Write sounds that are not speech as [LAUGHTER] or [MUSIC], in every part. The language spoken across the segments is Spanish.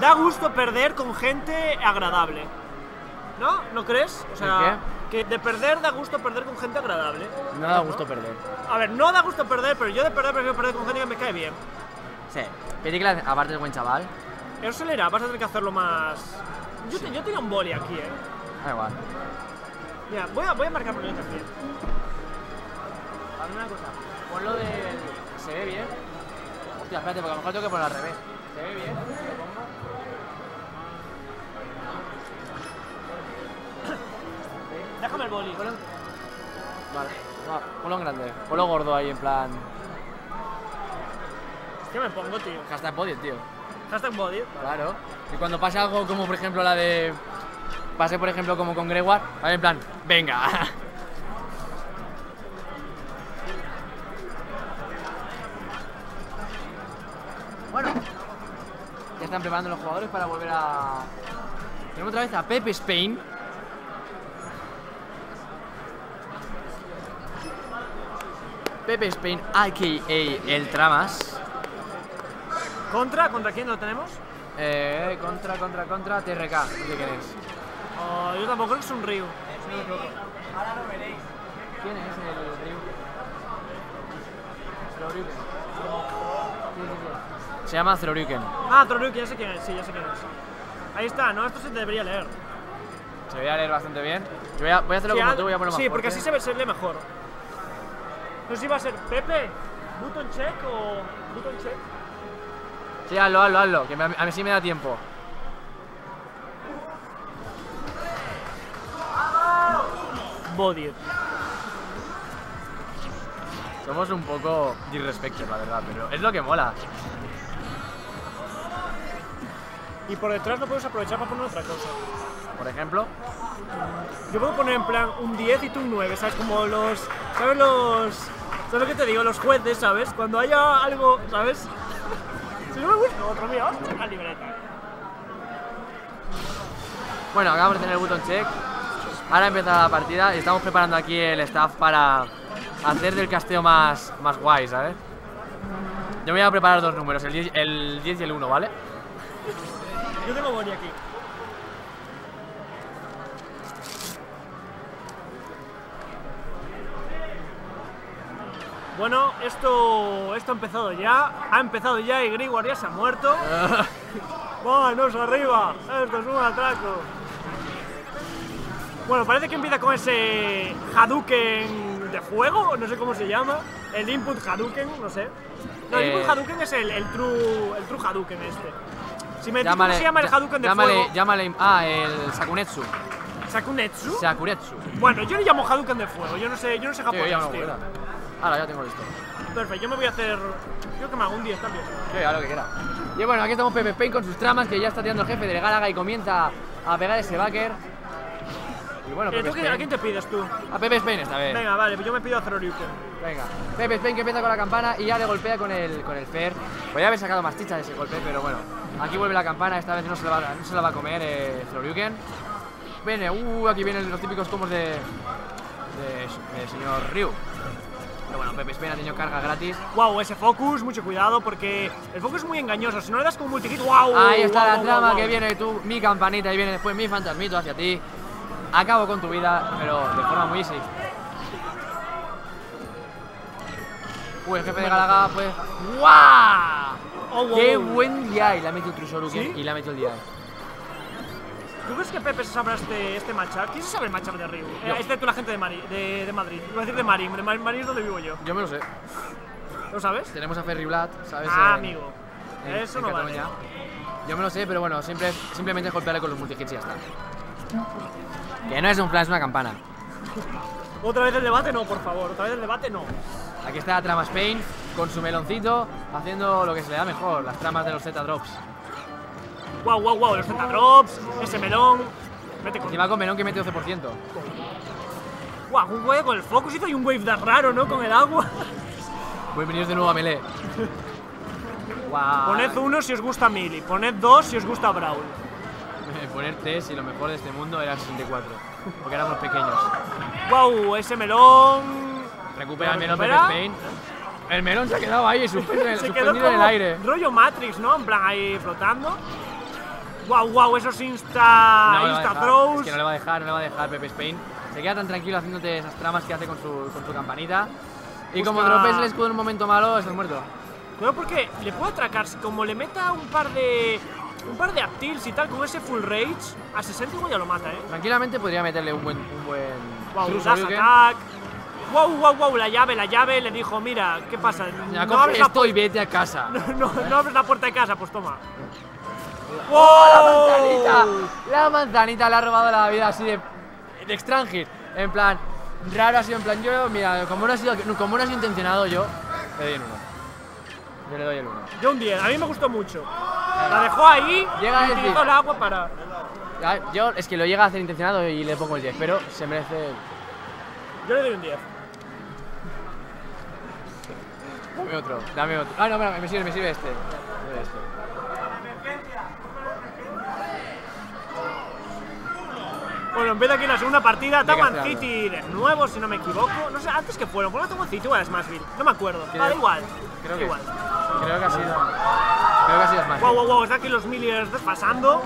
da gusto perder con gente agradable. ¿No? ¿No crees? O sea, que de perder da gusto perder con gente agradable. No da gusto perder. A ver, no da gusto perder, pero yo de perder prefiero perder con gente que me cae bien. Sí. Pericles, aparte es buen chaval. Eso le irá, vas a tener que hacerlo más. Yo, te- yo tenía un boli aquí, eh. Da igual. Mira, voy a, voy a marcar por aquí. Hazme una cosa. Ponlo de. ¿Se ve bien? Hostia, espérate, porque a lo mejor tengo que ponerlo al revés. ¿Se ve bien? Déjame el boli. Vale. No, ponlo en grande. Ponlo gordo ahí, en plan. ¿Qué me pongo, tío? Hashtag podium, tío. Hashtag body. Claro. Y cuando pasa algo como, por ejemplo, la de. Pase, por ejemplo, como con Gregoire, ¿vale? En plan, venga. [LAUGHS] bueno. Ya están preparando los jugadores para volver a. Tenemos otra vez a Pepe Spain. Pepe Spain, a.k.a. El Tramas. ¿Contra? ¿Contra quién lo tenemos? Eh, contra, contra, contra, TRK. No sé quién es. Oh, yo tampoco creo que es un Ryu. ¿Quién es el Ryu? Zororyuken. Se llama Zororyuken. Ah, Troryuki, ya sé quién es, sí, ya sé quién es. Ahí está, ¿no? Esto se debería leer. Se voy a leer bastante bien. Yo voy a, voy a hacerlo Sí, como tú, voy a ponerlo más Sí, porque fuerte. así se, ve- se lee mejor. No sé si va a ser Pepe, button check o button check. Sí, hazlo, hazlo, hazlo, que me- a mí sí me da tiempo. Body. Somos un poco disrespectos, la verdad, pero es lo que mola. Y por detrás lo puedes aprovechar para poner otra cosa. Por ejemplo, Yo puedo poner en plan un 10 y tú un 9, ¿sabes? Como los. ¿Sabes los. ¿Sabes lo que te digo? Los jueces, ¿sabes? Cuando haya algo, ¿sabes? [LAUGHS] Si no me gusta, otro mío, la libreta. bueno, acabamos de tener el button check. Ahora empieza la partida y estamos preparando aquí el staff para hacer del casteo más, más guay, ¿sabes? Yo me voy a preparar dos números, el 10, el 10 y el 1, ¿vale? Yo tengo Bonnie aquí. Bueno, esto, esto ha empezado ya, ha empezado ya y Grigor ya se ha muerto. [LAUGHS] ¡Vamos arriba! Esto es un atraco. Bueno, parece que empieza con ese Hadouken de fuego, no sé cómo se llama. El input Hadouken, no sé. No, el Eh, input Hadouken es el, el true, el true Hadouken este. Si me dices cómo Llámale, se llama el Hadouken de llámale, fuego, llámale, ah, el Sakunetsu. Sakunetsu. Sakuretsu. Bueno, yo le llamo Hadouken de fuego, yo no sé, yo no sé Sí, yo japonés, ya no tío. Ahora ya tengo listo. Perfecto, yo me voy a hacer. Yo que me hago un 10 también. Que haga lo que quiera. Y bueno, aquí estamos Pepe Spain con sus tramas, que ya está tirando el jefe del Galaga y comienza a pegar ese backer. Y bueno, Pepe ¿tú qué- ¿A quién te pides tú? A Pepe Spain esta vez. Venga, vale, pues yo me pido a Zeroryuken. Venga. Pepe Spain que empieza con la campana y ya le golpea con el, con el Fer. Podría haber sacado más chicha de ese golpe, pero bueno. Aquí vuelve la campana, esta vez no se la va, no se la va a comer eh. Viene, uh, aquí vienen los típicos combos de, de, de señor Ryu. Pero bueno, Pepe Spain ha tenido carga gratis. Wow, ese focus, mucho cuidado porque el focus es muy engañoso. Si no le das como multihit, wow. Ahí está wow, la wow, trama wow, que viene tú, mi campanita y viene después mi fantasmito hacia ti. Acabo con tu vida, pero de forma muy easy. Uy, el jefe de Galaga, pues. ¡Guau! Oh, wow, ¡Qué buen día! Y le ha metido Trusoruken ¿Sí? y le ha metido el día. ¿Tú crees que Pepe se sabrá este, este matchup? ¿Quién se sabe el matchup de Ryu? Yo. Eh, excepto la gente de, Mari- de, de Madrid. Iba a decir de Marín, de Mar- Marín es donde vivo yo. Yo me lo sé. ¿Lo sabes? Tenemos a Ferry Blood, ¿sabes? Ah, En- amigo. en- Eso en no vale. Cataluña. Yo me lo sé, pero bueno, siempre, simplemente golpearle con los multihits y ya está. Que no es un flash, es una campana. Otra vez el debate, no, por favor. Otra vez el debate, no. Aquí está Trama Spain con su meloncito haciendo lo que se le da mejor, las tramas de los Z Drops. Wow, wow, wow. Los drops, ese melón. Vete con. Encima con melón que mete 12%. Wow, un wave con el focus hizo y un wave de raro, ¿no? Con el agua. Bienvenidos de nuevo a Melee. [LAUGHS] Guau. Poned uno si os gusta Melee. Poned dos si os gusta Brawl. [LAUGHS] Poner test y lo mejor de este mundo era el 64. Porque éramos pequeños. Wow, ese melón. Recupera el ¿Lo melón recupera? Spain. El melón se ha quedado ahí, suspendido, [LAUGHS] Se quedó en el aire. rollo Matrix, ¿no? En plan ahí flotando. Wow, wow, esos insta, No insta throws. Es que no le va a dejar, no le va a dejar Pepe Spain. Se queda tan tranquilo haciéndote esas tramas que hace con su, con su campanita. Y como dropes el escudo en un momento malo, estás muerto. Cuidado porque le puedo atracar, si como le meta un par de. Un par de aptils y tal, con ese full rage, a 60 igual ya lo mata, eh. Tranquilamente podría meterle un buen. Un buen Wow, dash attack. Wow, wow, wow, la llave, la llave le dijo, mira, ¿qué pasa? Ya, No abres, la esto y vete a casa. [LAUGHS] no, no abres la puerta de casa, pues toma. ¡Oh, la manzanita! La manzanita le ha robado la vida así de, de extranjero. En plan, raro ha sido en plan, yo, mira, como no ha sido, como no ha sido intencionado yo, le doy el 1. Yo le doy el 1. Yo un 10, a mí me gustó mucho. La dejó ahí Llega y utilizó el agua para. Yo es que lo llega a hacer intencionado y le pongo el 10, pero se merece. Yo le doy un 10. Dame otro, dame otro. Ah, no, mira, me sirve, me sirve este. Me sirve este. Bueno, empieza aquí la segunda partida. Taman. City de nuevo, si no me equivoco. No sé, antes que fueron, ¿por qué Taman City o era Smashville? No me acuerdo. Creo- Vale, igual. creo que- igual. Creo que ha sido. Creo que ha sido más. Wow, wow, wow, está aquí los Milliers pasando.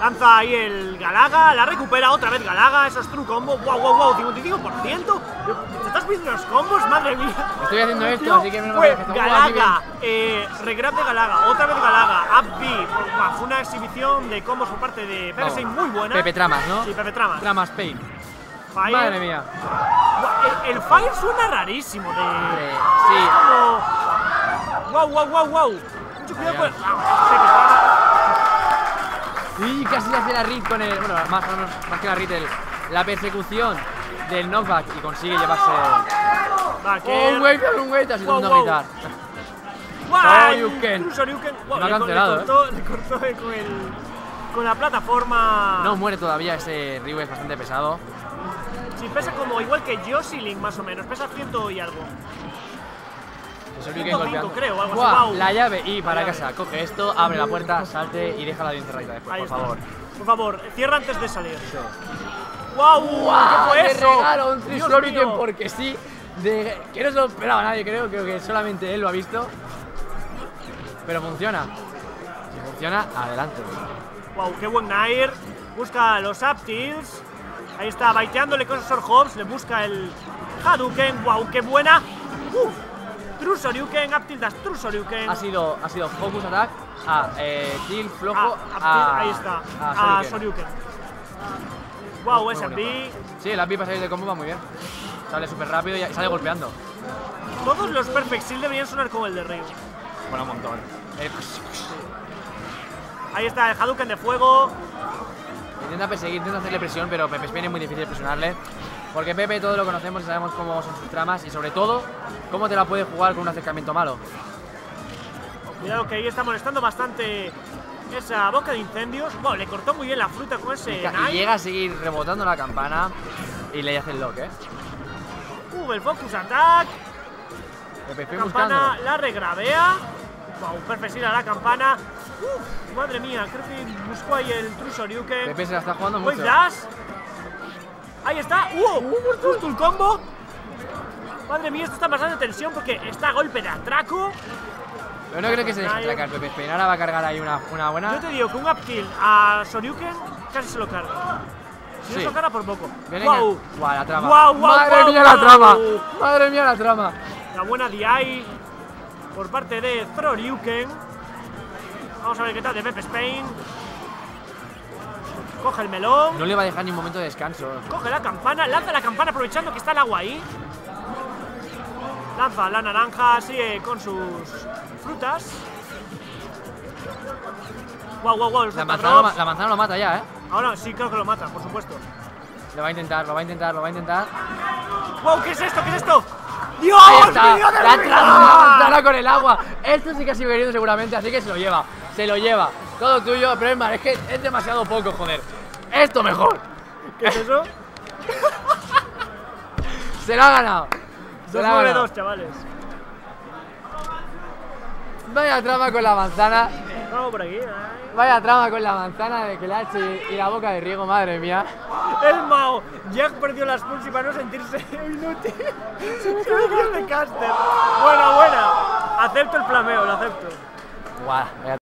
Lanza ahí el Galaga, la recupera otra vez Galaga, eso es true combo. Wow, wow, wow, 55%. ¿Te estás viendo los combos? Madre mía. Estoy haciendo esto, así que mal fue que está- Galaga, eh, regrab de Galaga, otra vez Galaga, up B. Fue una exhibición de combos por parte de. Sein muy buena. Pepe Tramas, ¿no? Sí, Pepe Tramas. Tramas Pain. Fire. Madre mía. El, el Fire suena rarísimo de. Sí. Como. Wow, wow, wow, wow. Mucho cuidado con. Ah, estaba- Y casi le hace la Rit con el. Bueno, más o menos, más que la Rit, el- la persecución del knockback y consigue llevarse. Va, ¡Oh, que- un wait, un wait! Así todo el mundo Wow, a wow. gritar. ¡Guau! Shoryuken. Un. Guau, No ha cancelado, ¿eh? le cortó, le cortó con el. Con la plataforma. No muere todavía ese Ryu, es bastante pesado. Sí, pesa como igual que Yoshi Link, más o menos. Pesa ciento y algo. El Shoryuken 105 golpeando. creo, algo así. Guau, Guau. La llave y para La casa. Coge esto, abre la puerta, salte y déjala bien cerradita después, Ahí por está. favor. Por favor, cierra antes de salir. ¡Guau! ¿Qué fue ¡Te eso? regalo un porque sí! De, que no se lo esperaba nadie, creo, creo que solamente él lo ha visto. Pero funciona. Si funciona, adelante. Wow, qué buen Nair. Busca los up tilts. Ahí está, baiteándole con esos Hobbs. Le busca el Hadouken. Wow, qué buena. Uf. True Shoryuken, up tilt dash, True Shoryuken. Ha sido, ha sido focus attack a eh, kill flojo Ah, up tilt, a, ahí está. a A Shoryuken. Wow, bonito. B. Sí, el API para salir del combo va muy bien. Sale súper rápido y sale golpeando. Todos los Perfect Shield deberían sonar como el de Ryu. Bueno, un montón. Eh, Ahí está el Hadouken de fuego. intenta perseguir, intenta hacerle presión, pero Pepe es muy difícil presionarle. Porque Pepe todo lo conocemos y sabemos cómo son sus tramas y sobre todo cómo te la puede jugar con un acercamiento malo. Cuidado que ahí está molestando bastante esa boca de incendios. Wow, le cortó muy bien la fruta con ese Y llega a seguir rebotando la campana y le hace el lock, ¿eh? Uh, el Focus Attack. Spain campana buscando. la regrabea. Wow, a la campana. Madre mía, creo que buscó ahí el True Shoryuken. Pepe se la está jugando mucho. Dash. Ahí está. ¡Uh! Justo el combo. Madre mía, esto está pasando tensión porque está a golpe de atraco. Pero no creo que se deje atracar Pepe Spain. Ahora va a cargar ahí una, una buena. Yo te digo que un up kill a Shoryuken casi se lo carga. Si no se lo carga por poco. En- Guau, la trama. Guau, guau, Madre guau, mía la guau. trama. Madre mía la trama. La buena DI por parte de Throryuken. Vamos a ver qué tal de Pepe Spain. Coge el melón. No le va a dejar ni un momento de descanso. Coge la campana, lanza la campana aprovechando que está el agua ahí. Lanza la naranja, sigue con sus frutas. Guau, guau, guau, los La manzana, lo, la manzana lo mata ya, ¿eh? Ahora sí creo que lo mata, por supuesto. Lo va a intentar, lo va a intentar, lo va a intentar. Guau, ¿qué es esto? ¿Qué es esto? ¡Dios Ahí está, mío la manzana con el agua. Esto sí que ha sido venido seguramente, así que se lo lleva. Se lo lleva. Todo tuyo, pero es es que es demasiado poco, joder. Esto mejor. ¿Qué es eso? [LAUGHS] Se lo ha ganado. 2-9-2, chavales. Vaya trama con la manzana. Vamos por aquí. ay. Vaya trama con la manzana de Kelachi y la boca de Riego, madre mía. El Mao. Jack perdió las pulls y para no sentirse [LAUGHS] inútil. Se me de caster. Buena, buena. Acepto el flameo, lo acepto. Guau,